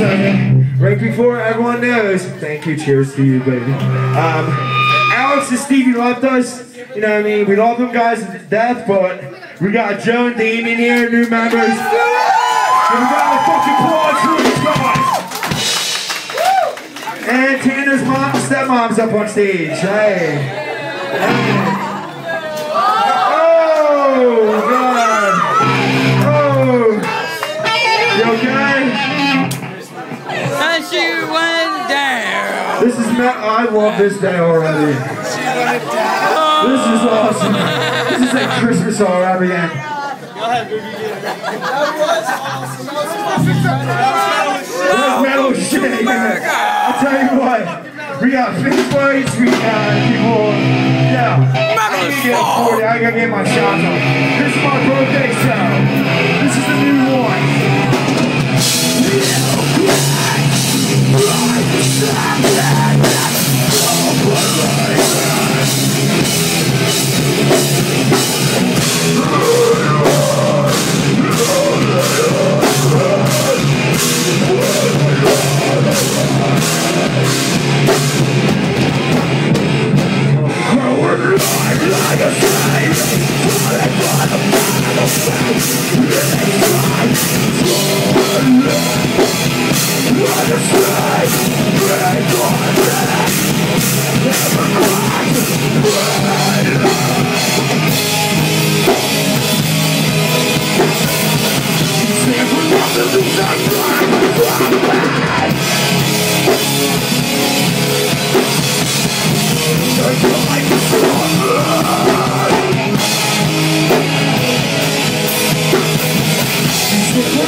Right before everyone knows, thank you, cheers to you, baby. Um, Alex and Stevie loved us. You know what I mean? We love them guys to death, but we got Joe and Damian here, new members. And we got the fucking applause for these guys. And Tanner's mom stepmom's up on stage. Hey. Hey. This is Matt. I love this day already. This is awesome. This is like Christmas all over again. That's metal shit. I'll tell you what. We got fish fights, we got people. Yeah. I to get 40. I gotta get my shots on. This is my birthday show. Let's get this bitch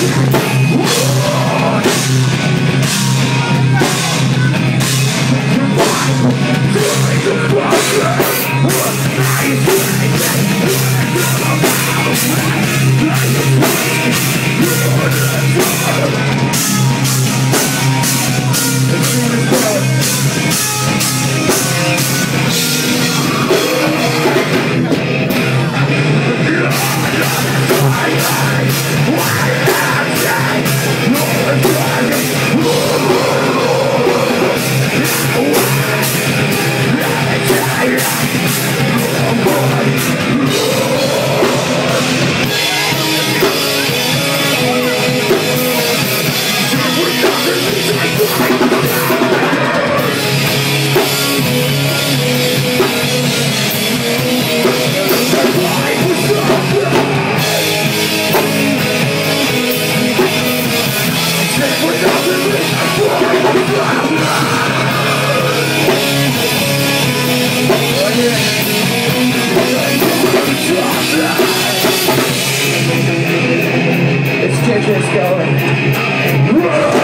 时刻。get this going. Right!